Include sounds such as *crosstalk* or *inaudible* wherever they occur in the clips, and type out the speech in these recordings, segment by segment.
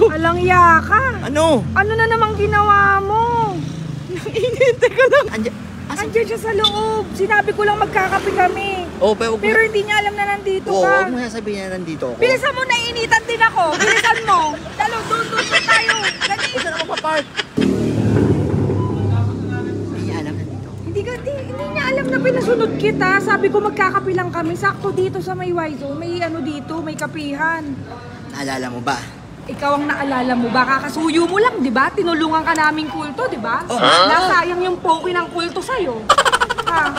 ko. Alang yaka. Ano? Ano na namang ginawa mo? Init, teka lang. Andiyan. Asa? Andiyan siya sa loob. Sinabi ko lang magkakape kami. Oh, pero... Pero hindi niya alam na nandito Oo, ka. huwag mo sasabihin na nandito ako. Bilisan mo, naiinitan din ako. Bilisan mo. Dalo, doon, doon, doon tayo. Dali. Saan ako pa-park? Hindi niya alam nandito. Hindi, ka, hindi, hindi niya alam na pinasunod kita. Sabi ko magkakape lang kami. Sakto dito sa may Y-Zone. May ano dito, may kapihan. Naalala mo ba? Ikaw ang naalala mo ba? Kakasuyo mo lang, di ba? Tinulungan ka naming kulto, di ba? Oh. Nasayang yung poki ng kulto sa'yo. ha?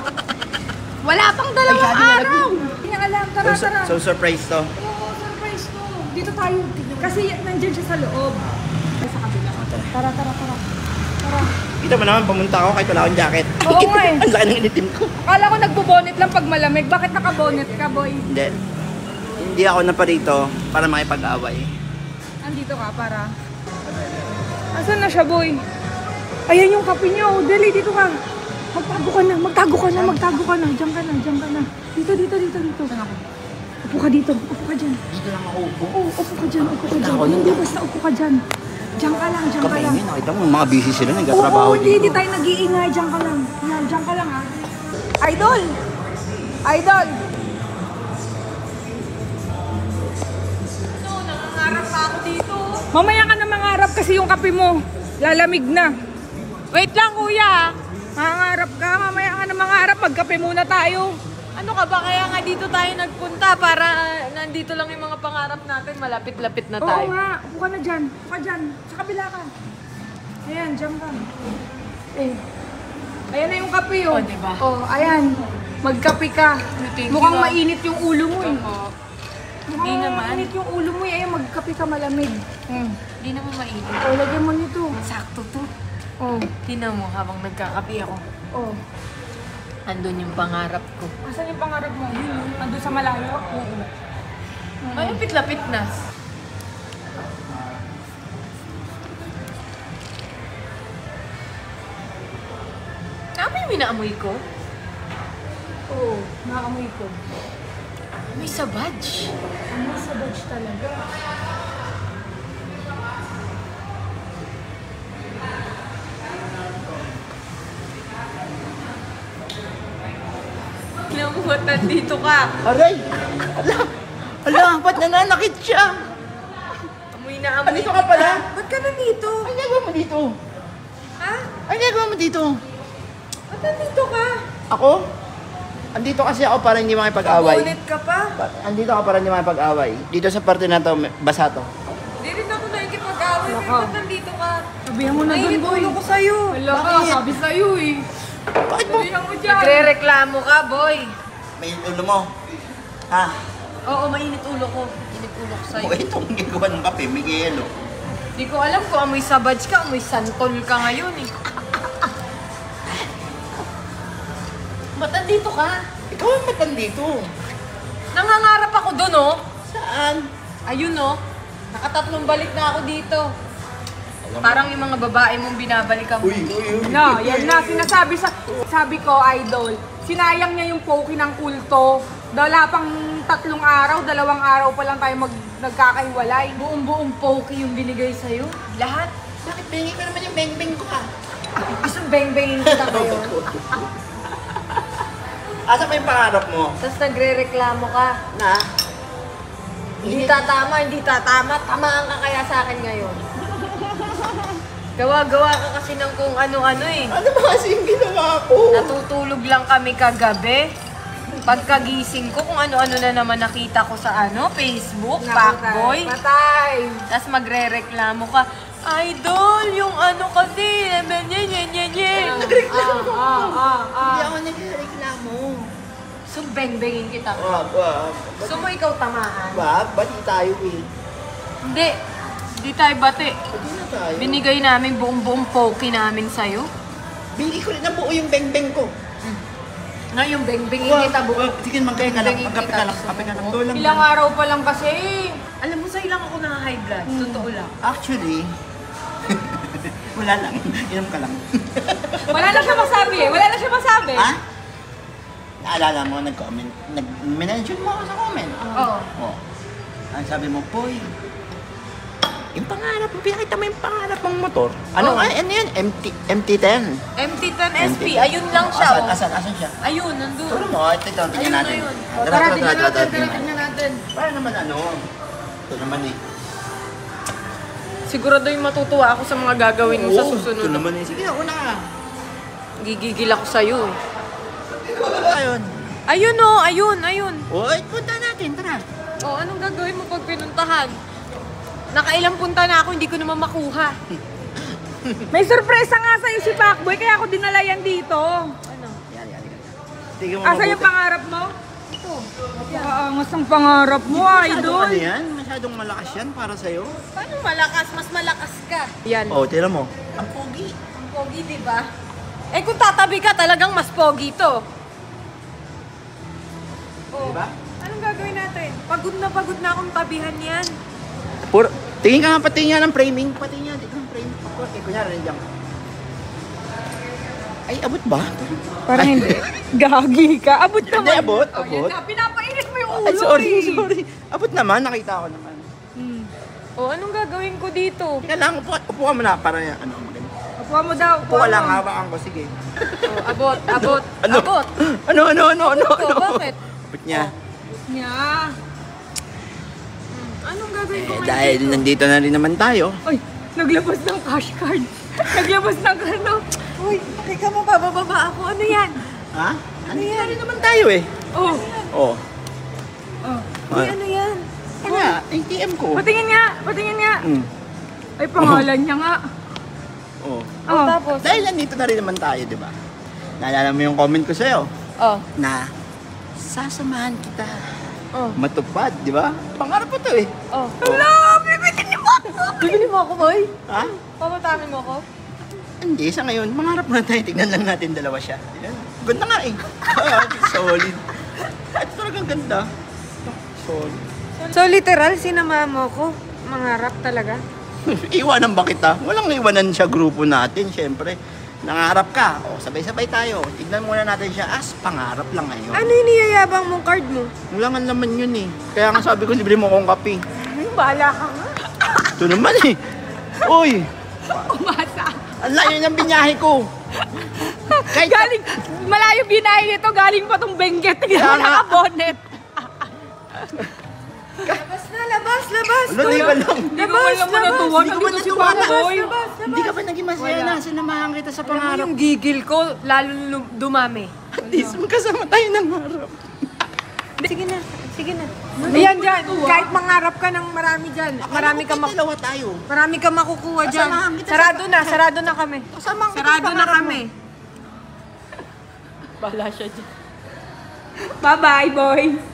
Wala pang dalawang Ay, araw. Hindi alam. Tara, So, tara. so surprise to. Oo, surprise to. Dito tayo. Kasi nandyan siya sa loob. Ay, sa kabila. Tara, tara, tara. Tara. Kita mo naman, pumunta ako kahit wala akong jacket. *laughs* Oo nga eh. Ang laki ng initim ko. Akala ko nagbo-bonnet lang pag malamig. Bakit nakabonet ka, boy? Hindi. Hindi ako naparito para makipag-away. Andito ka para... Asan na siya, boy? Ayan yung kape niyo. Dali, dito ka. Magtago ka na, magtago ka na, magtago ka na. Diyan ka na, diyan ka na. Dito, dito, dito, dito. Saan ako? Upo ka dito, upo ka dyan. Dito lang ako upo. Oo, upo ka dyan, upo ka dyan. Ako, Hindi, basta upo ka dyan. Diyan ka lang, diyan ka lang. Kapaingin, nakita mo, mga busy sila, Oo, nagkatrabaho hindi, hindi dito. tayo nag-iingay. Diyan ka lang. Yan, diyan ka lang ha. Idol! Idol! Mamaya ka na mangarap kasi yung kape mo. Lalamig na. Wait lang kuya. Mangarap ka, mamaya ka na mangarap. Magkape muna tayo. Ano ka ba? Kaya nga dito tayo nagpunta para ah, nandito lang yung mga pangarap natin. Malapit-lapit na Oo tayo. nga, upo ka na dyan. Upo ka dyan. Sa kabila ka. Ayan, dyan ka. Eh. Ayan na yung kape oh. Oh, diba? Oh, ayan. Magkape ka. Mukhang mainit yung ulo mo eh. Oo. Hindi naman. mainit yung ulo mo eh. Magkape ka malamig. Hmm. Hindi naman mainit. Oh, lagyan mo nito. Sakto to. Oh, Tingnan mo habang nagkakapi ako. oh. Andun yung pangarap ko. Asan yung pangarap mo? Yun, andun sa malayo? Oo. Malapit-lapit na. Tama yung minaamoy ko? Oo, naamoy ko. May sabadge. Ano sa badge talaga? Namuhatan dito ka. Aray! Ala! Ala, ba't nananakit siya? Amoy na amoy. Andito ka pala? Ba't ka nandito? Ay, nagawa mo dito? Ha? Ay, nagawa mo dito? Ba't nandito ka? Ako? Andito kasi ako para hindi makipag-away. Bonnet ka pa? Pa- Andito ako para hindi makipag-away. Dito sa parte na to, may- basa to. Hindi rin ako nakikipag-away. Pero ba't nandito ka? Sabihan mo na dun, Mainit boy. ulo ko sa'yo. Wala ka, sabi sa'yo eh. Bakit mo? Sabihan mo dyan. Nagre-reklamo ka, boy. May ulo mo. Ha? Oo, mainit ulo ko. Mainit ulo ko sa'yo. O itong gagawa ng kape, may yelo. Di ko alam kung amoy sabadge ka, amoy santol ka ngayon eh. Ba't andito ka? Ikaw ang matan dito. Nangangarap ako doon, oh. Saan? Ayun, oh. Nakatatlong balik na ako dito. Parang yung mga babae mong binabalikan mo. Uy, uy, uy. No, yan na. Sinasabi sa... Sabi ko, idol, sinayang niya yung poki ng kulto. Wala pang tatlong araw, dalawang araw pa lang tayo mag, nagkakahiwalay. Buong-buong poke yung binigay sa'yo. Lahat. Bakit bingi ko naman yung beng-beng ko ah? Gusto beng-bengin kita ngayon. *laughs* Asa pa yung pangarap mo? Tapos nagre-reklamo ka. Na? Hindi tatama, hindi tatama. Tamaan ka kaya sa akin ngayon. Gawa-gawa ka kasi ng kung ano-ano eh. Ano ba kasi yung ginawa ko? Natutulog lang kami kagabi. Pagkagising ko, kung ano-ano na naman nakita ko sa ano, Facebook, Pacboy. Patay. Tapos magre-reklamo ka, Idol, yung ano kasi, nye, nye, nye, nye, nye. Ah, ah, ah, ah. Hindi ako nagreklamo. So, beng-bengin kita. Wag, wag. So, mo ikaw tamaan. Wag, bati tayo eh. Hindi. Hindi tayo bate. Bati na tayo. Binigay namin buong-buong poke namin sa'yo. Bingi ko rin na buo yung beng-beng ko. Ngayon, beng-bengin kita buo. Wag, sige, magkaya ka lang. Beng-bengin Magkape kita. ka lang. Kape ka lang. Ito lang. Ilang araw pa lang kasi. Alam mo, sa'yo lang ako na high blood. Totoo lang. Actually, wala lang. *laughs* Inom ka lang. *laughs* Wala na siya masabi eh. Wala na siya masabi. ha? Naalala mo, nag-comment, nag-mention mo ako sa comment. Oo. Oh. Ang sabi mo, Poy, Yung pangarap pinakita mo yung pangarap mong motor. Ano Oo. nga, ano yan? MT, MT-10. MT-10 SP, ayun lang siya. Asan, oh. asan, asan siya? Ayun, nandun. Turo mo, ito, ito, tingnan Ayun na natin. yun. Tara, Tara, tara, tara, tara, tara, tingnan natin. Para naman ano, ito naman eh. Sigurado yung matutuwa ako sa mga gagawin mo sa susunod. Ito naman eh. Sige, una ka. Gigigil ako sa'yo eh. Ayun. Ayun oh, ayun, ayun. Uy, punta natin, tara. Oh, anong gagawin mo pag pinuntahan? Nakailang punta na ako, hindi ko naman makuha. *laughs* May sorpresa nga sa'yo si Pacboy, kaya ako dinala yan dito. Ano? Tingnan mo Asa yung pangarap mo? Ito. Napakaangas ang pangarap mo, Masyadong idol. ano yan? Masyadong malakas yan para sa'yo. Paano malakas? Mas malakas ka. Yan. Oh, tira mo. Ang pogi. Ang pogi, di ba? Eh kung tatabi ka, talagang mas pogi to. Oh. Diba? Anong gagawin natin? Pagod na pagod na akong tabihan yan. Puro, tingin ka nga pati nga ng framing. Pati nga, dito ng framing. Okay, kunyari, nandiyan ka. Ay, abot ba? Parang hindi. *laughs* Gagi ka. Abot Hindi, naman. abot, Oh, yan abot. na. Pinapainit mo yung ulo Ay, sorry, eh. sorry. Abot naman, nakita ko naman. Hmm. Oh, anong gagawin ko dito? Teka lang, upo, upo ka muna para ano, maganda. Upuha mo daw. Upo ka lang, hawakan ko, sige. Oh, abot, abot, *laughs* Ano? abot. Ano, ano, ano, ano, Abot ko, ano? bakit? Abot niya. Nya. Anong gagawin ko Eh, dahil dito? nandito na rin naman tayo. Ay, naglabas ng cash card. *laughs* naglabas ng ano. Uy, teka mo, bababa ako. Ano yan? Ha? Nandito na rin naman tayo eh. Oh. Oh. oh. Uy, ano yan? Kaya, ATM ko. Patingin nga. Patingin nga. Mm. Ay, pangalan niya nga. Oh. Oh, Oh. tapos? Dahil nandito na rin naman tayo, di ba? Naalala mo yung comment ko sa'yo Oh, na sasamahan kita oh, matupad, di ba? Pangarap ko to eh. oh. Hala, bibitin niyo mo. Bibili mo ako, boy? Ha? Papatamin mo ako? Hindi, sa ngayon, mangarap muna tayo. Tignan lang natin dalawa siya. Yan. Ganda nga eh. Ah, Solid. Ito talagang ganda. Solid. So, literal, sinama mo ako? Mangarap talaga? *laughs* Iwanan ba kita? Walang iwanan siya grupo natin, syempre. Nangarap ka. O, sabay-sabay tayo. Tignan muna natin siya as pangarap lang ngayon. Ano yung niyayabang mong card mo? Wala nga naman yun eh. Kaya nga sabi ko, libre mo akong kape. Ay, bahala ka nga. Ito naman eh. Uy, Umasa. Ang layo ng binyahe ko. Kahit Galing, malayo binahin ito. Galing pa tong Benguet. Tingnan mo naka-bonnet. Labas na, labas, labas! Ano, di ba lang? Hindi ko alam mo natuwa. Hindi ko ba natuwa na? Hindi ka ba naging masaya na sinamahan kita sa pangarap? Yung gigil ko, lalo dumami. At least magkasama tayo ng harap. Sige na, sige na. Ayan dyan, kahit mangarap ka ng marami dyan, marami ka, mak- dalawa tayo. marami ka makukuha dyan. Sarado na, sarado na kami. Sarado sa na kami. Bye-bye, boy.